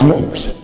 Close.